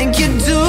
like you do